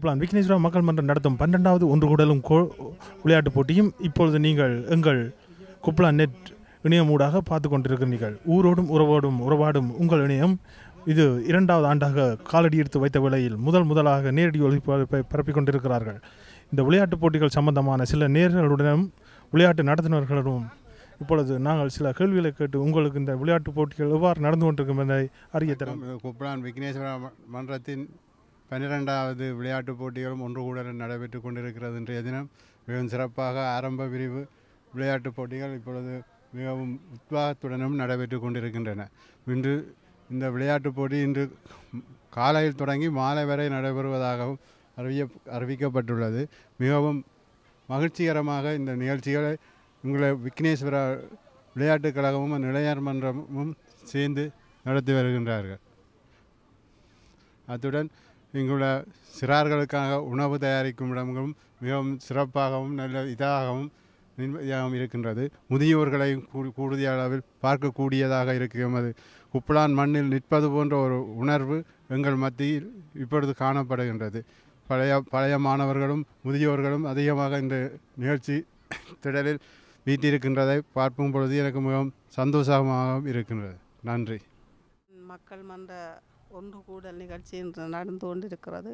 குப்லான் விக்னேஸ்வரா மக்கள் மன்றம் நடத்தும் பன்னெண்டாவது ஒன்று கூடலும் கோ விளையாட்டுப் போட்டியும் இப்பொழுது நீங்கள் எங்கள் குப்லான் நெட் இணையமூடாக பார்த்து கொண்டிருக்கிறீர்கள். ஊரோடும் உறவோடும் உறவாடும் உங்கள் இணையம் இது இரண்டாவது ஆண்டாக காலடி எடுத்து வைத்த விலையில் முதல் முதலாக நேரடி ஒளிபரப்பை பரப்பிக் கொண்டிருக்கிறார்கள். இந்த விளையாட்டுப் போட்டிகள் சம்பந்தமான சில நேர்களுடனும் விளையாட்டு நடத்துனர்களுடனும் இப்பொழுது நாங்கள் சில கேள்விகளை கேட்டு உங்களுக்கு இந்த விளையாட்டுப் போட்டிகள் எவ்வாறு நடந்து கொண்டிருக்கும் என்பதை அறிய தரும். குப்ரான் விக்னேஸ்வர மன்றத்தின் பன்னிரெண்டாவது விளையாட்டுப் போட்டிகளும் ஒன்று கூட நடைபெற்று கொண்டிருக்கிறது இன்றைய தினம். மிகவும் சிறப்பாக ஆரம்ப பிரிவு விளையாட்டுப் போட்டிகள் இப்பொழுது மிகவும் உத்வாகத்துடனும் நடைபெற்று கொண்டிருக்கின்றன. இன்று இந்த விளையாட்டுப் போட்டி இன்று காலையில் தொடங்கி மாலை வரை நடைபெறுவதாகவும் அறிவிய அறிவிக்கப்பட்டுள்ளது. மிகவும் மகிழ்ச்சிகரமாக இந்த நிகழ்ச்சிகளை உங்களை விக்னேஸ்வர விளையாட்டுக் கழகமும் நிலையார் மன்றமும் சேர்ந்து நடத்தி வருகின்றார்கள். அத்துடன் இங்குள்ள சிறார்களுக்காக உணவு தயாரிக்கும் இடங்களும் மிகவும் சிறப்பாகவும் நல்ல இதாகவும் நிம்மதியாகவும் இருக்கின்றது. முதியோர்களையும் கூ- கூடுதிய அளவில் பார்க்கக்கூடியதாக இருக்கிறது. குப்பலான் மண்ணில் நிற்பது போன்ற ஒரு உணர்வு எங்கள் மத்தியில் இப்பொழுது காணப்படுகின்றது. பழைய பழைய மாணவர்களும் முதியோர்களும் அதிகமாக இந்த நிகழ்ச்சி திடலில் வீட்டிருக்கின்றதை பார்க்கும் பொழுது எனக்கு மிகவும் சந்தோஷமாகவும் இருக்கின்றது. நன்றி. மக்கள் மன்ற ஒன்று கூடல் நிகழ்ச்சி இன்று நடந்து கொண்டிருக்கிறது.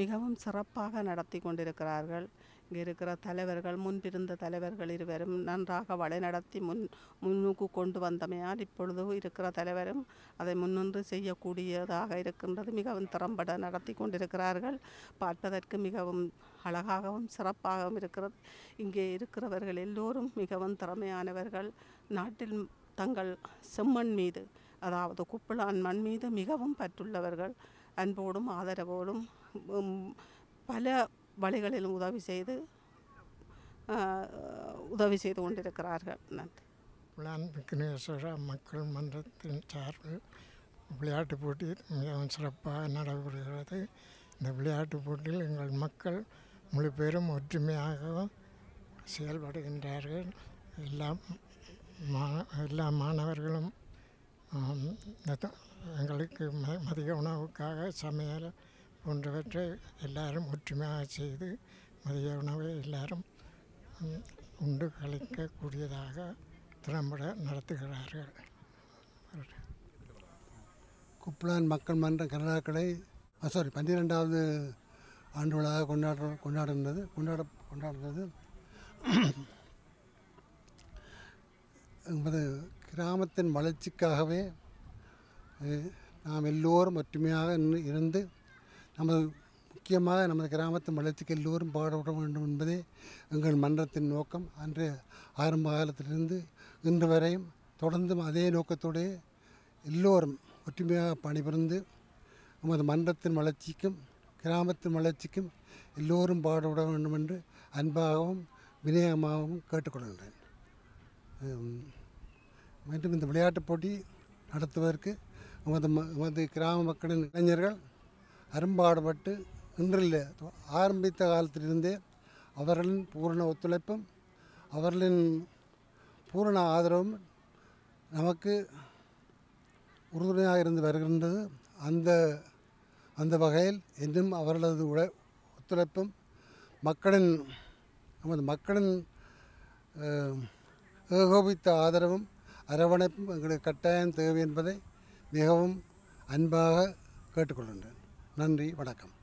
மிகவும் சிறப்பாக நடத்தி கொண்டிருக்கிறார்கள். இங்கே இருக்கிற தலைவர்கள் முன்பிருந்த தலைவர்கள் இருவரும் நன்றாக வழிநடத்தி முன் முன்னுக்கு கொண்டு வந்தமையால் இப்பொழுது இருக்கிற தலைவரும் அதை முன்னின்று செய்யக்கூடியதாக இருக்கின்றது. மிகவும் திறம்பட நடத்தி கொண்டிருக்கிறார்கள். பார்ப்பதற்கு மிகவும் அழகாகவும் சிறப்பாகவும் இருக்கிறது. இங்கே இருக்கிறவர்கள் எல்லோரும் மிகவும் திறமையானவர்கள். நாட்டில் தங்கள் செம்மண் மீது அதாவது குப்பிளான் மண் மீது மிகவும் பற்றுள்ளவர்கள். அன்போடும் ஆதரவோடும் பல வழிகளிலும் உதவி செய்து உதவி செய்து கொண்டிருக்கிறார்கள். நன்றி. புலான் விக்னேஸ்வர மக்கள் மன்றத்தின் சார்பில் விளையாட்டுப் போட்டி மிகவும் சிறப்பாக நடைபெறுகிறது. இந்த விளையாட்டுப் போட்டியில் எங்கள் மக்கள் முழு பேரும் ஒற்றுமையாக செயல்படுகின்றார்கள். எல்லா மா எல்லா மாணவர்களும் எங்களுக்கு மதிய உணவுக்காக சமையல் போன்றவற்றை எல்லாரும் ஒற்றுமையாக செய்து மதிய உணவை எல்லாரும் உண்டு கழிக்கக்கூடியதாக திறம்பட நடத்துகிறார்கள். குப்லான் மக்கள் மன்ற கனடா சாரி பன்னிரெண்டாவது ஆண்டு விழாவை கொண்டாட கொண்டாடுனது கொண்டாட கொண்டாடுனது என்பது கிராமத்தின் வளர்ச்சிக்காகவே நாம் எல்லோரும் ஒற்றுமையாக இருந்து- இருந்து நமது முக்கியமாக நமது கிராமத்தின் வளர்ச்சிக்கு எல்லோரும் பாடுபட வேண்டும் என்பதே எங்கள் மன்றத்தின் நோக்கம். அன்று ஆரம்ப காலத்திலிருந்து இன்று வரையும் தொடர்ந்தும் அதே நோக்கத்தோடே எல்லோரும் ஒற்றுமையாக பணிபுரிந்து நமது மன்றத்தின் வளர்ச்சிக்கும் கிராமத்தின் வளர்ச்சிக்கும் எல்லோரும் பாடுபட வேண்டும் என்று அன்பாகவும் வினயமாகவும் கேட்டுக்கொள்கின்றேன். மற்றும் இந்த விளையாட்டுப் போட்டி நடத்துவதற்கு உமது ம- நமது கிராம மக்களின் இளைஞர்கள் அரும்பாடுபட்டு இன்றில் ஆரம்பித்த காலத்திலிருந்தே அவர்களின் பூரண ஒத்துழைப்பும் அவர்களின் பூரண ஆதரவும் நமக்கு உறுதுணையாக இருந்து வருகின்றது. அந்த அந்த வகையில் இன்னும் அவர்களது உழ ஒத்துழைப்பும் மக்களின் நமது மக்களின் ஏகோபித்த ஆதரவும் அரவணைப்பு எங்களுக்கு கட்டாயம் தேவை என்பதை மிகவும் அன்பாக கேட்டுக்கொள்கின்றேன். நன்றி வணக்கம்.